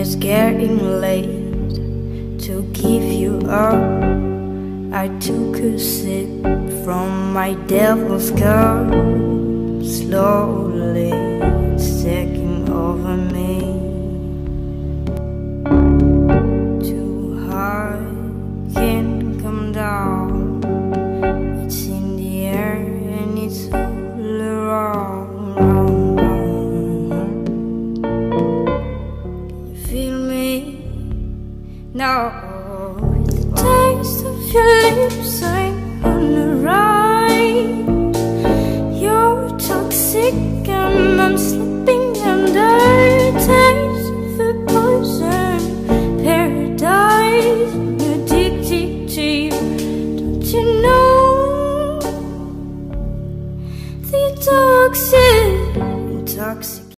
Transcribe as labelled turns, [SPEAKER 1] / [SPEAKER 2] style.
[SPEAKER 1] It's getting late to give you up. I took a sip from my devil's cup. Slow No. The taste of your lips ain't gonna right. You're toxic and I'm slipping under. Taste of a poison paradise. You're addicted to you, don't you know? The toxic.